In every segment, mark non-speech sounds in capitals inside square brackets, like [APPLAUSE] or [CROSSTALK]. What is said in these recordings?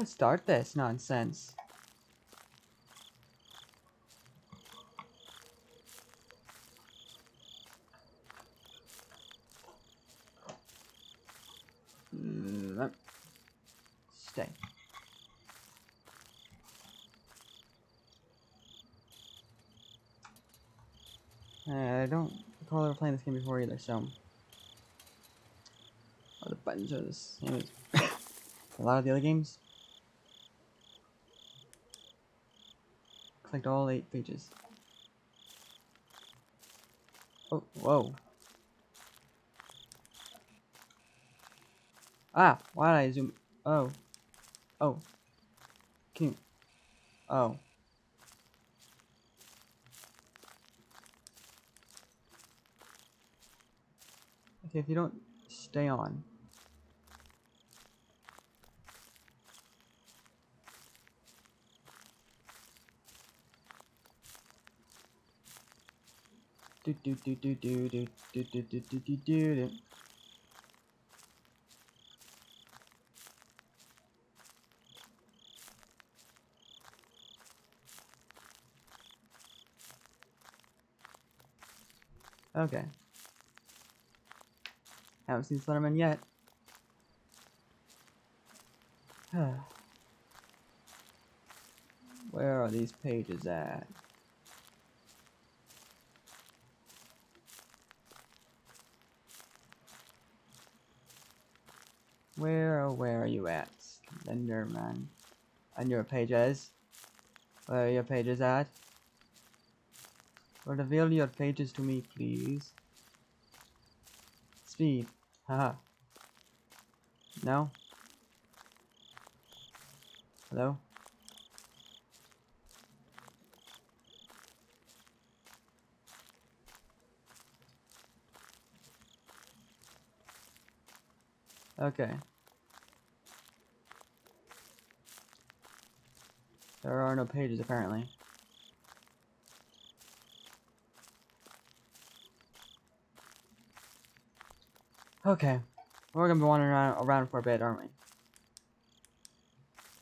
Let's start this nonsense. Mm, Stay. I don't recall ever playing this game before either, so. Oh, the buttons are the same as [COUGHS] a lot of the other games. Clicked all eight pages. Oh, whoa. Ah, why did I zoom? Oh. Oh. Can you? Oh. Okay, if you don't stay on. Do do do do do do do do do do do do. Okay. Haven't seen Slenderman yet. [SIGHS] Where are these pages at? Where oh where are you at, Slenderman? On your pages? Where are your pages at? Reveal your pages to me, please. Speed. Haha. No? Hello? Okay. There are no pages apparently. Okay. We're gonna be wandering around, around for a bit, aren't we?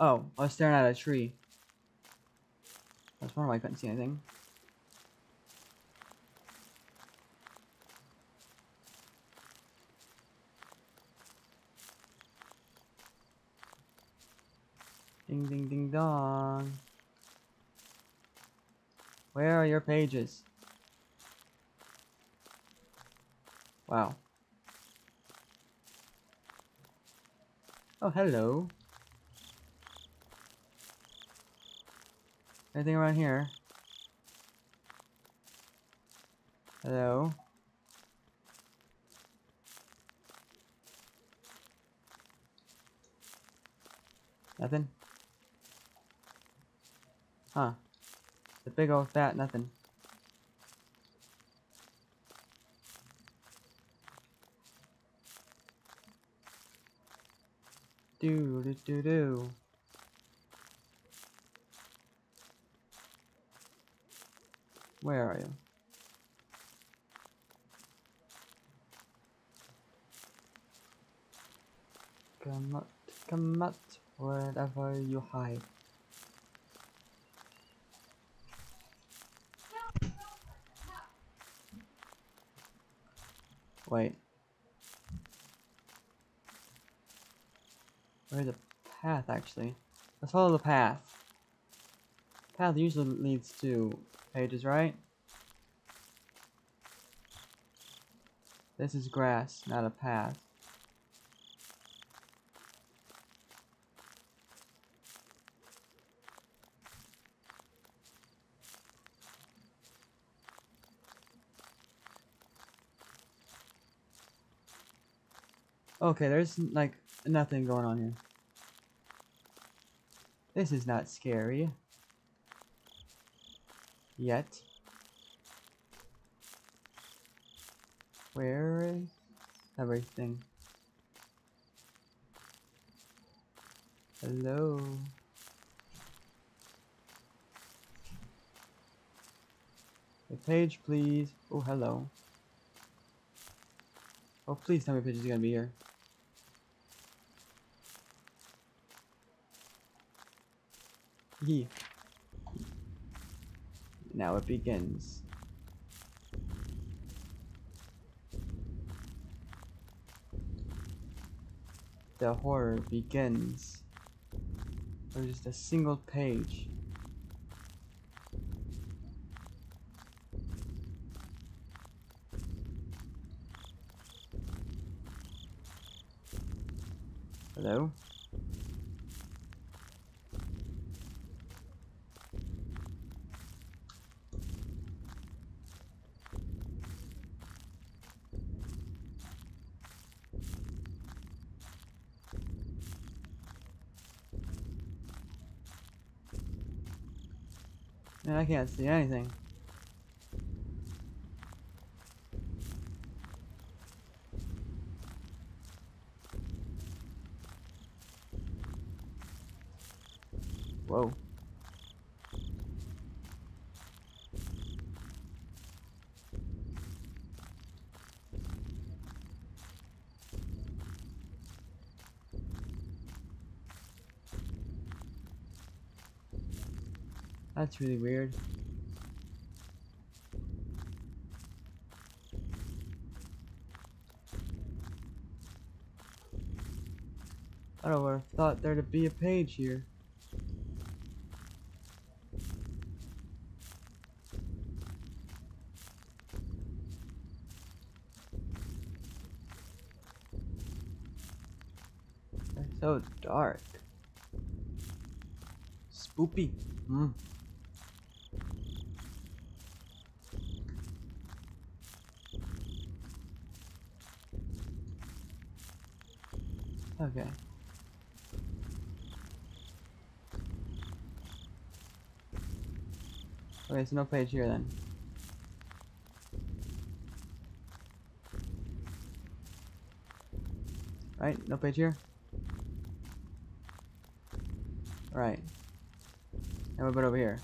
Oh, I was staring at a tree. That's one why I couldn't see anything. Ding ding ding dong. Where are your pages? Wow. Oh, hello. Anything around here? Hello? Nothing? Huh. The big old fat nothing. Do do do do. Where are you? Come out, come out, wherever you hide. Wait. Where's the path, actually? Let's follow the path. Path usually leads to pages, right? This is grass, not a path. Okay, there's like nothing going on here. This is not scary. Yet. Where is everything? Hello? A page, please. Oh, hello. Oh, please tell me is gonna be here. Now it begins. The horror begins. Or just a single page. Hello? Man, I can't see anything. Whoa. That's really weird. I don't have thought there to be a page here. It's so dark. Spoopy. Hmm. Okay. Okay, so no page here then. Right, no page here? Right. And what about over here?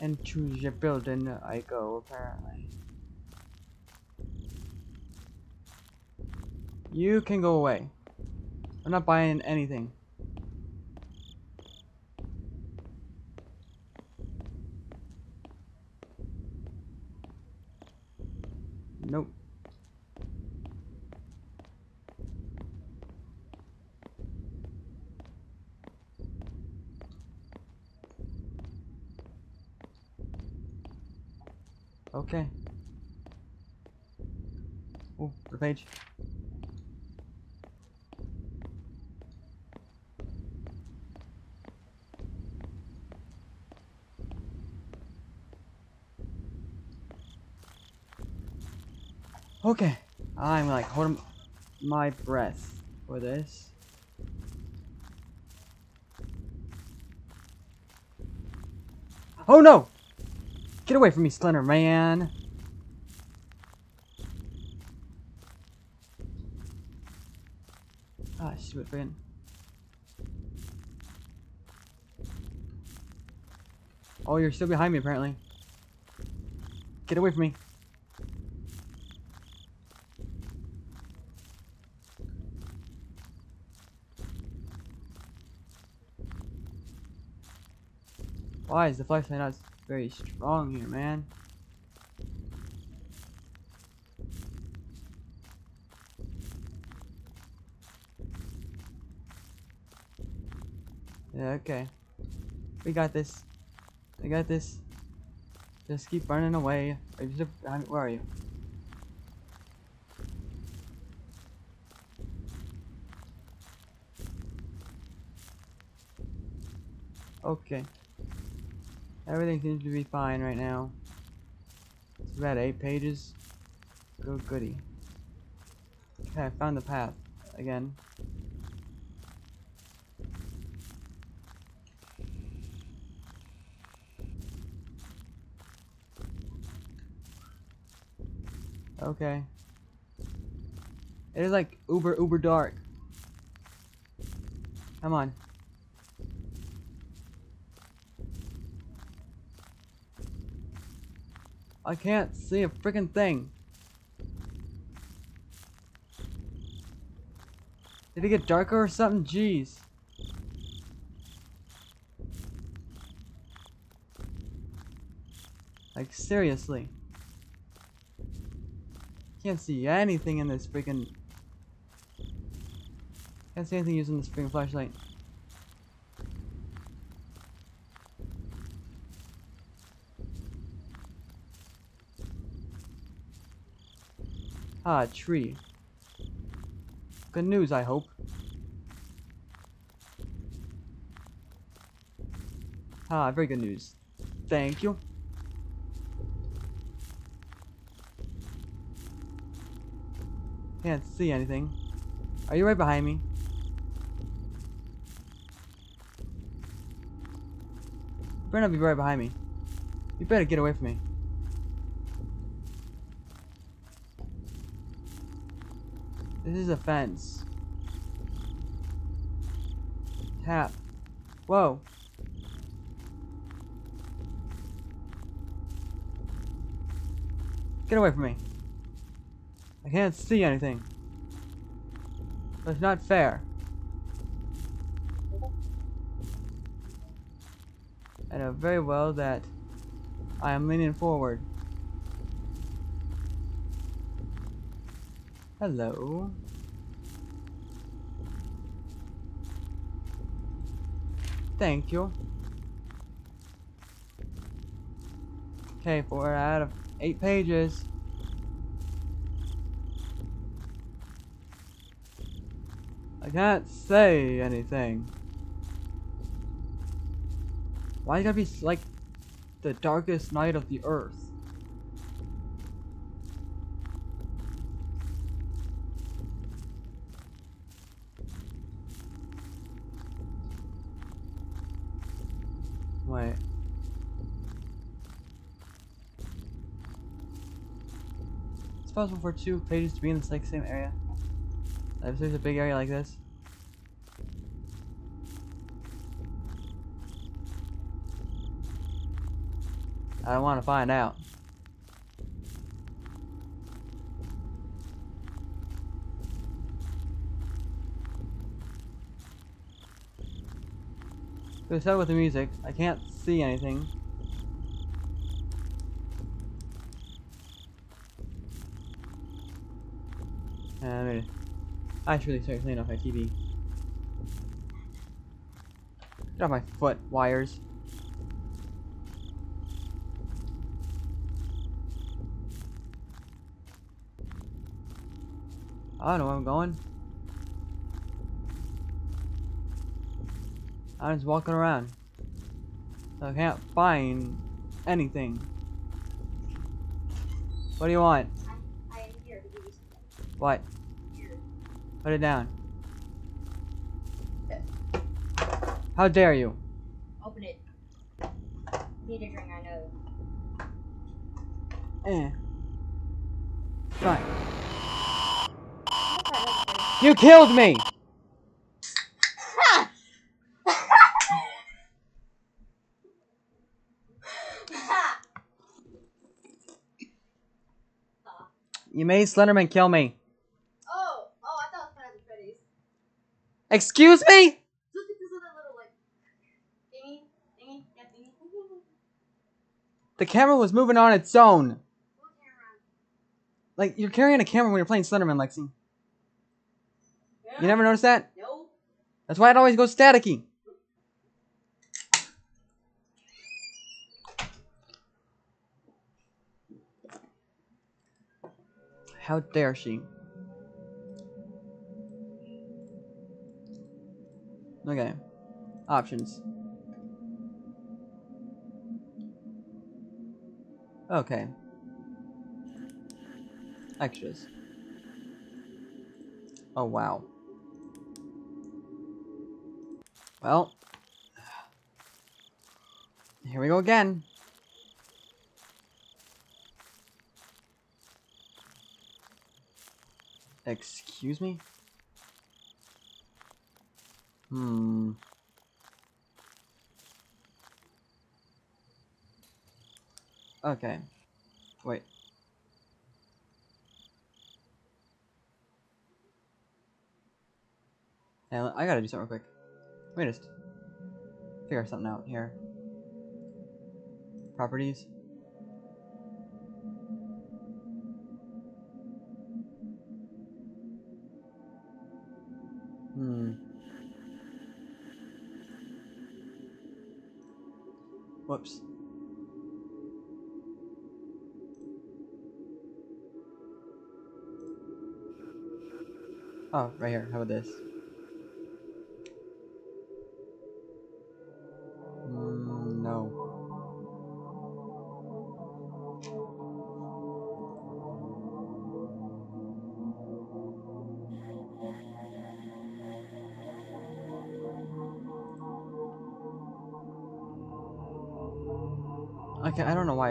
Into the building I go, apparently. You can go away. I'm not buying anything. Nope. Okay. Oh, the page. Okay, I'm like holding my breath for this. Oh no! Get away from me, Slender Man! Ah, shoot, friggin'. Oh, you're still behind me, apparently. Get away from me. Why is the flashlight not very strong here, man? Yeah, okay. We got this. I got this. Just keep running away. Where are you? Okay. Everything seems to be fine right now. It's about eight pages. Go goody. Okay, I found the path again. Okay. It is like uber uber dark. Come on. I can't see a freaking thing. Did it get darker or something? Jeez. Like, seriously. Can't see anything in this freaking... Can't see anything using this freaking flashlight. Ah, tree. Good news, I hope. Ah, very good news. Thank you. Can't see anything. Are you right behind me? Better be right behind me. You better get away from me. This is a fence. Tap. Whoa. Get away from me. I can't see anything. That's not fair. I know very well that I am leaning forward. Hello. Thank you. Okay, four out of eight pages. I can't say anything. Why you gotta be like the darkest night of the earth? Wait. It's possible for two pages to be in the like, same area. If there's a big area like this. I want to find out. So start with the music. I can't see anything. And I should really start cleaning off my TV. Get off my foot, wires. I don't know where I'm going. I'm just walking around. I can't find anything. What do you want? I, I am here to give you something. What? Put it down. How dare you? Open it. Need a drink, I know. Eh. Fine. What's that other You killed me! [LAUGHS] You made Slenderman kill me. Oh, oh, I thought it was Five Nights at Freddy's. Excuse me? Look at this other little like thingy, thingy, yeah, me? The camera was moving on its own. Like, you're carrying a camera when you're playing Slenderman, Lexi. Yeah. You never noticed that? No. That's why it always goes staticky. How dare she? Okay. Options. Okay. Extras. Oh, wow. Well. Here we go again. Excuse me? Hmm. Okay. Wait. Hey, I gotta do something real quick. Let me just figure something out here. Properties. Hmm. Whoops. Oh, right here. How about this?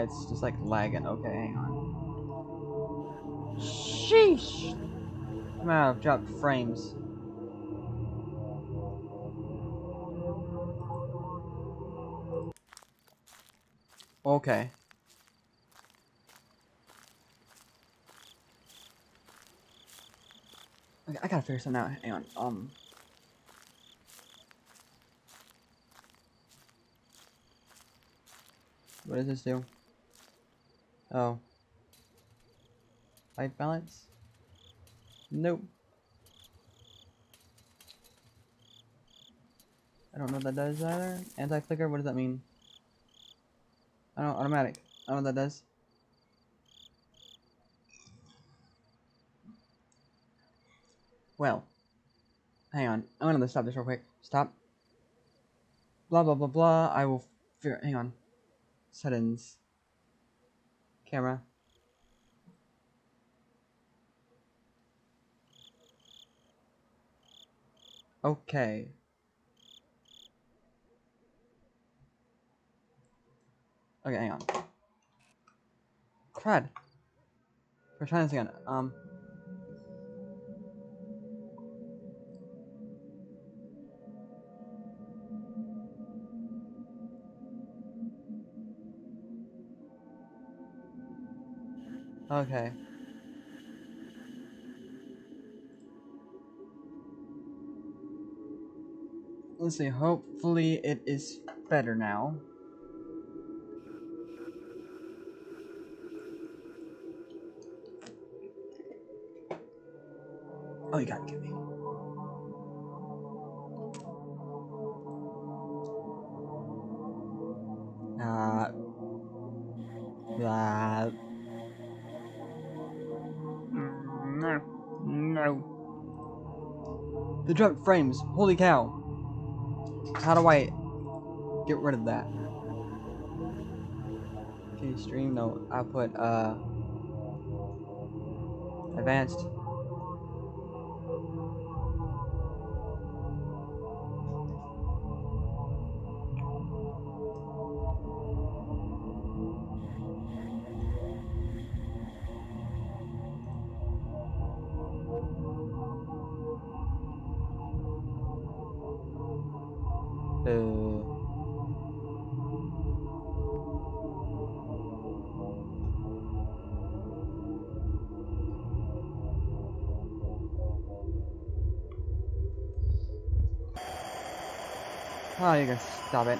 It's just like lagging. Okay, hang on. Sheesh! I'm out of dropped frames. Okay. Okay, I gotta figure something out. Hang on. Um. What does this do? Oh. White balance? Nope. I don't know what that does either. Anti-flicker, what does that mean? I don't know, automatic. I don't know what that does. Well. Hang on. I'm gonna stop this real quick. Stop. Blah blah blah blah. I will figure hang on. Settings. Camera. Okay. Okay, hang on. Crud. We're trying this again. Um. Okay. Let's see, hopefully it is better now. Oh, you gotta give The dropped frames. Holy cow. How do I get rid of that? You stream? No, I'll put, uh, advanced. Oh, you can stop it.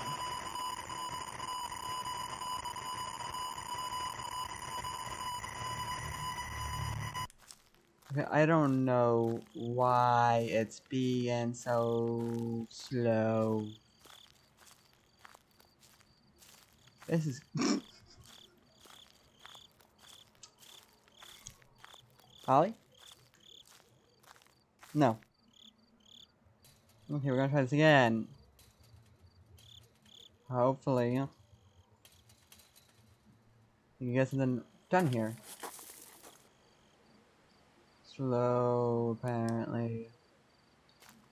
I don't know why it's being so slow. This is. Holly? No. Okay, we're gonna try this again. Hopefully. You get something done here. Slow, apparently.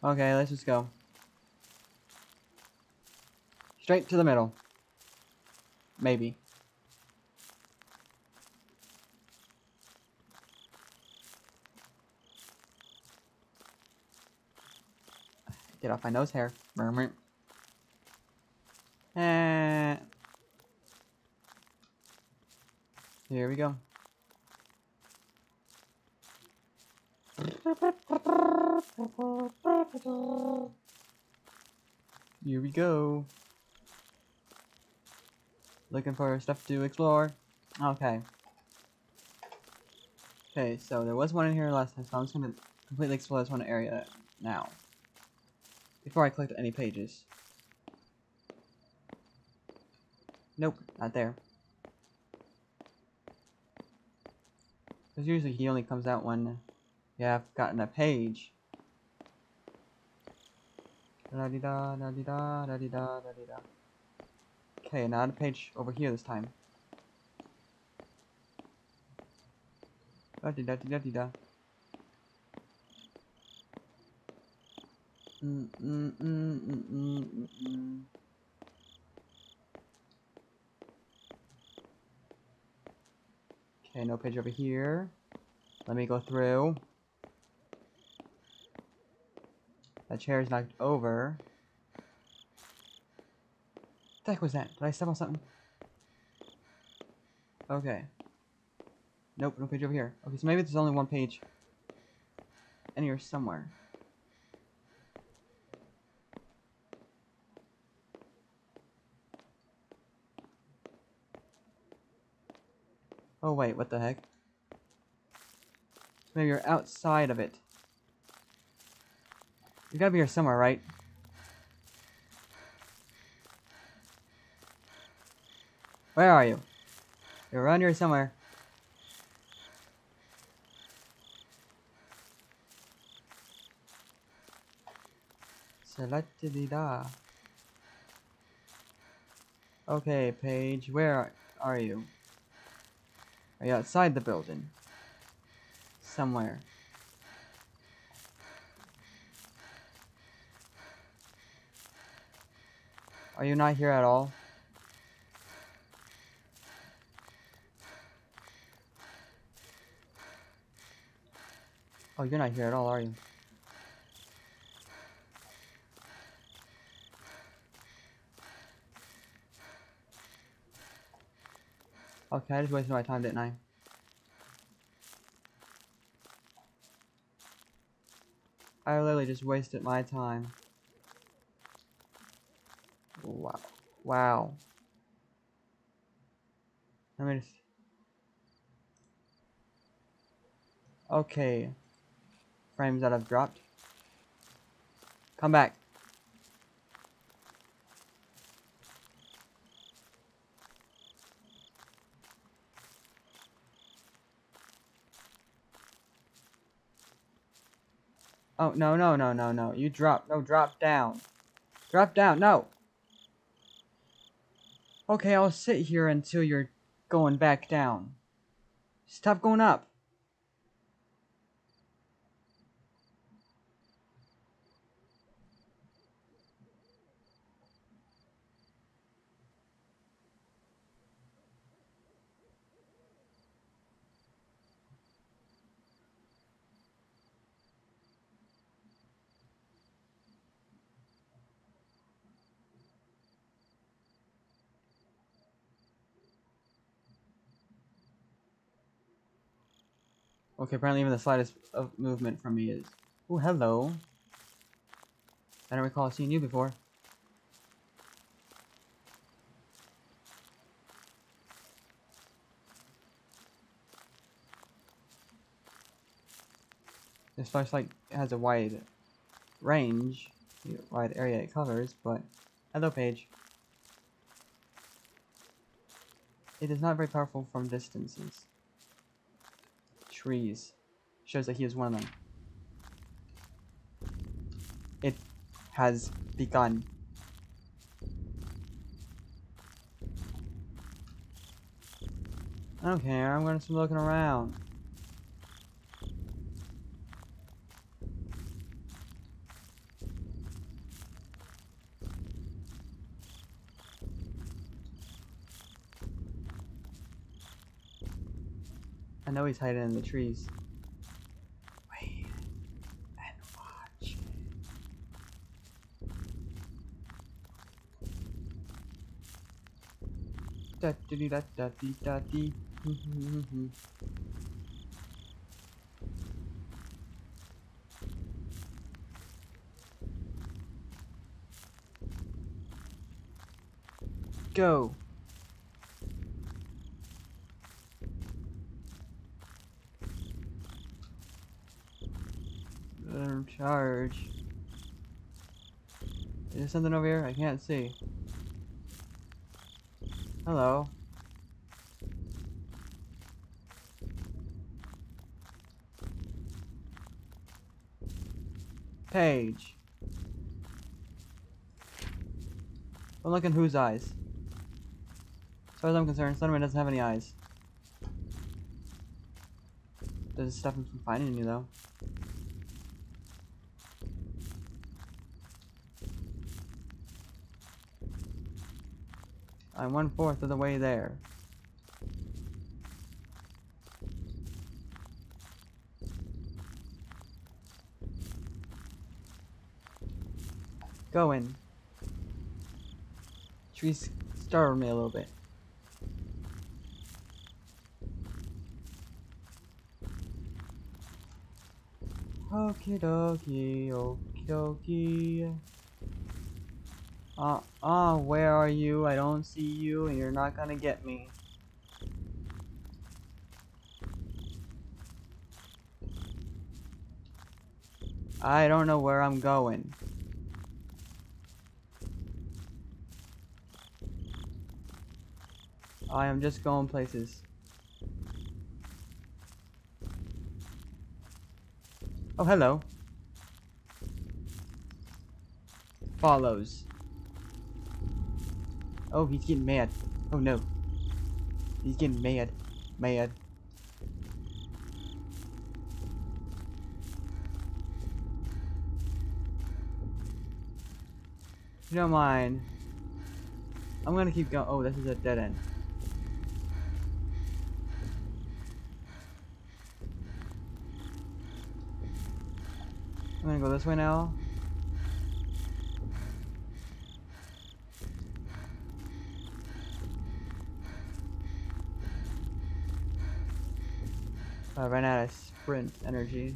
Okay, let's just go. Straight to the middle. Maybe. Get off my nose hair. Murmur. Eh. Here we go. Here we go. Looking for stuff to explore. Okay. Okay, so there was one in here last time, so I'm just gonna completely explore this one area now. Before I click any pages. Nope, not there. Because usually he only comes out when you have gotten a page. Da da da da da -di da da -di da. Okay, not a page over here this time. Da -di da -di da -di da. Okay, no page over here. Let me go through. That chair is knocked over. What the heck was that? Did I step on something? Okay. Nope, no page over here. Okay, so maybe there's only one page And you're somewhere. Oh wait, what the heck? Maybe you're outside of it. You gotta be here somewhere, right? Where are you? You're around here somewhere. Selectedida. Okay, page, where are you? Are you outside the building? Somewhere. Are you not here at all? Oh, you're not here at all, are you? Okay, I just wasted my time, didn't I? I literally just wasted my time. Wow. Wow. Let me just... Okay. Frames that I've dropped. Come back. Oh, no, no, no, no, no. You drop. No, drop down. Drop down. No. Okay, I'll sit here until you're going back down. Stop going up. Okay, apparently even the slightest of movement from me is... Oh, hello. I don't recall seeing you before. This flashlight has a wide range, wide area it covers, but... Hello, page. It is not very powerful from distances trees. Shows that he is one of them. It has begun. I don't care, I'm gonna keep looking around. I know he's hiding in the trees. Da da da dee da dee. [LAUGHS] Go. Charge. Is there something over here? I can't see. Hello. Page. Don't look in whose eyes. As far as I'm concerned, Slenderman doesn't have any eyes. Doesn't stop him from finding you though. I'm one fourth of the way there. Going. in. Trees startled me a little bit. Okie dokie, okie dokie. Uh, uh, where are you? I don't see you and you're not gonna get me. I don't know where I'm going. I am just going places. Oh, hello. Follows. Oh, he's getting mad. Oh no. He's getting mad. Mad. You don't mind, I'm gonna keep going. Oh, this is a dead end. I'm gonna go this way now. I ran out of sprint energy.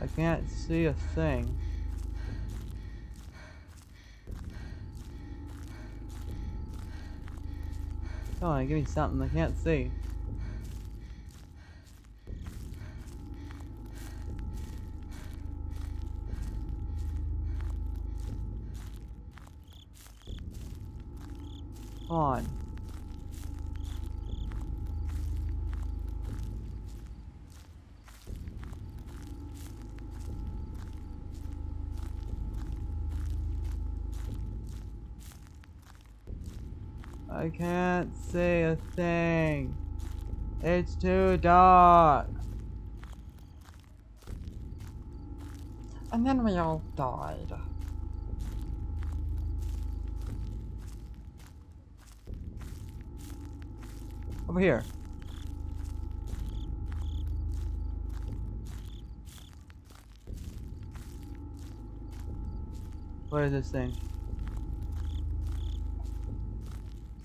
I can't see a thing. Come on, give me something. I can't see. Come on. I can't see a thing. Dark. And then we all died. Over here. What is this thing?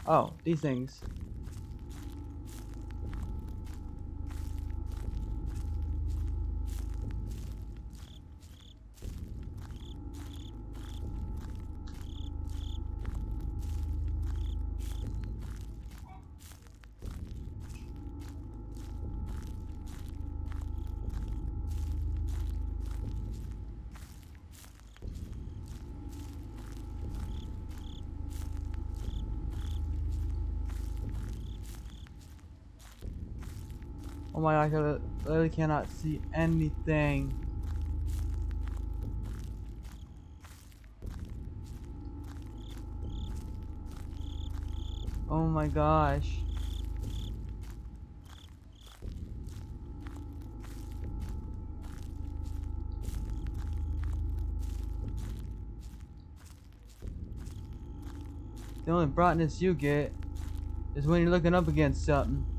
Oh, these things. My I li- literally cannot see anything. Oh my gosh. The only brightness you get is when you're looking up against something.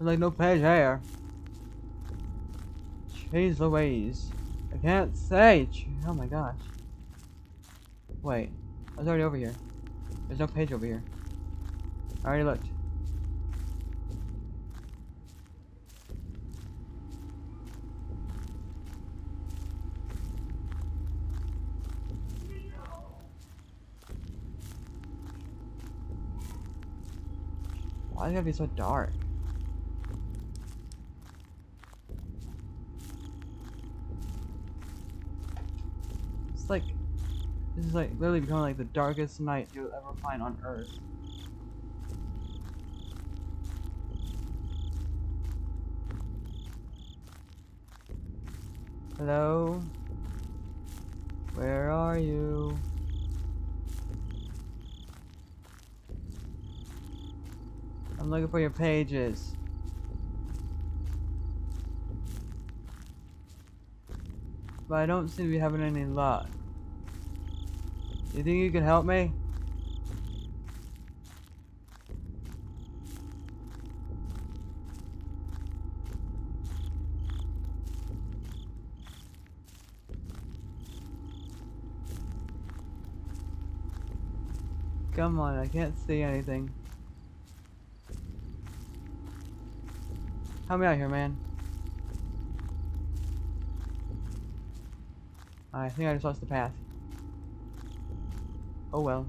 Like no page here. Jeez Louise. I can't say. Oh my gosh. Wait. I was already over here. There's no page over here. I already looked. Why is it gotta be so dark? It's like this is like literally becoming like the darkest night you'll ever find on Earth. Hello? Where are you? I'm looking for your pages. But I don't seem to be having any luck. You think you can help me? Come on, I can't see anything. Help me out here, man. I think I just lost the path. Oh well.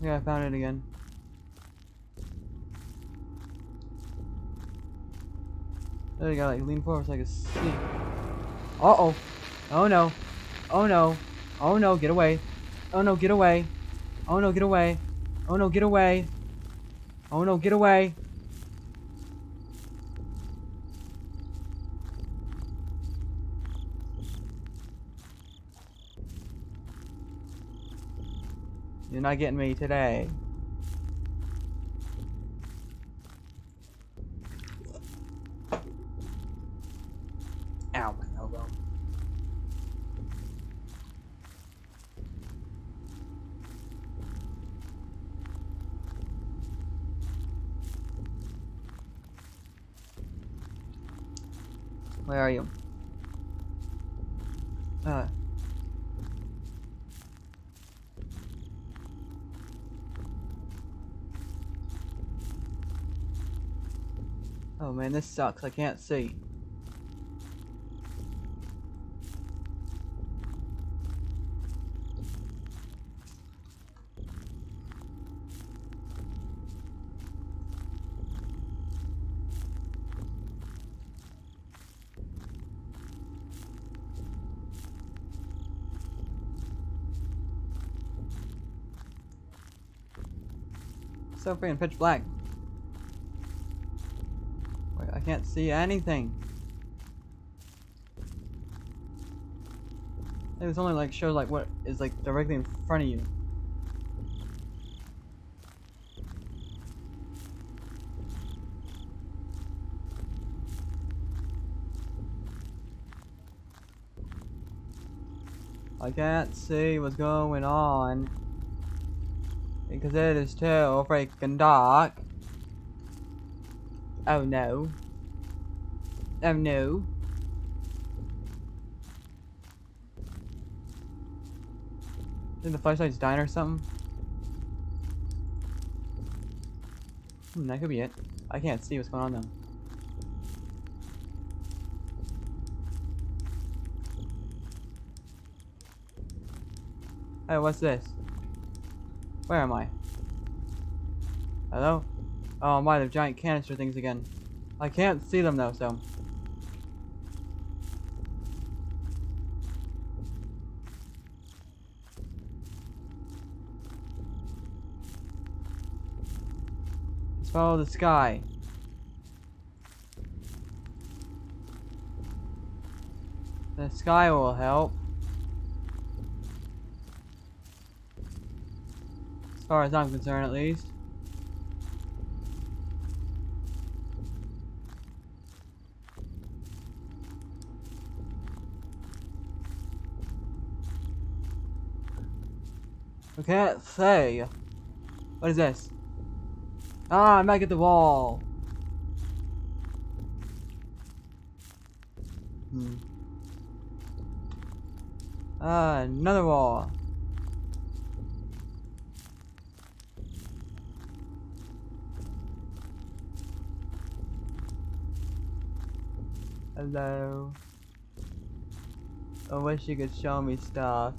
Yeah, I found it again. There you gotta like lean forward so I can see. Uh oh. Oh no. Oh no. Oh no, get away. Oh no, get away. Oh no, get away. Oh no, get away. Oh no, get away. You're not getting me today. Ow, my elbow. Where are you? Uh. Oh man, this sucks. I can't see. So freaking pitch black. Can't see anything. I think this only like shows like what is like directly in front of you. I can't see what's going on because it is too freaking dark. Oh no. Oh no. Think the flashlight's dying or something? Hmm, that could be it. I can't see what's going on though. Hey, what's this? Where am I? Hello? Oh my, the giant canister things again. I can't see them though, so. Let's follow the sky. The sky will help. As far as I'm concerned, at least. I can't say. What is this? Ah, I'm back at the wall. Hmm. Ah, another wall. Hello. I wish you could show me stuff.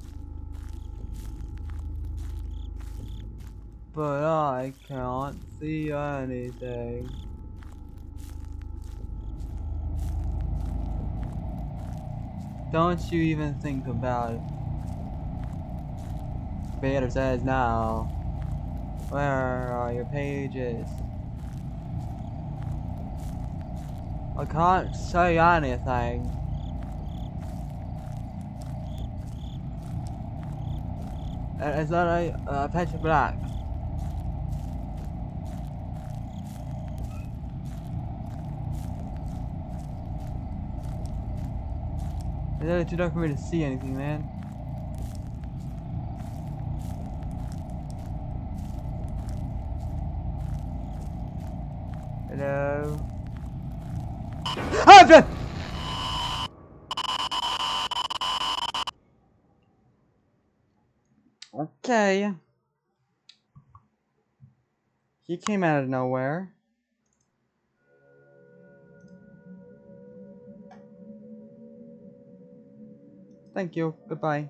But I can't see anything. Don't you even think about it. Vader says now. Where are your pages? I can't say anything. Uh, Is that a, a patch of black? That too dark for me to see anything, man? Hello? Ah! Okay. He came out of nowhere. Thank you. Goodbye.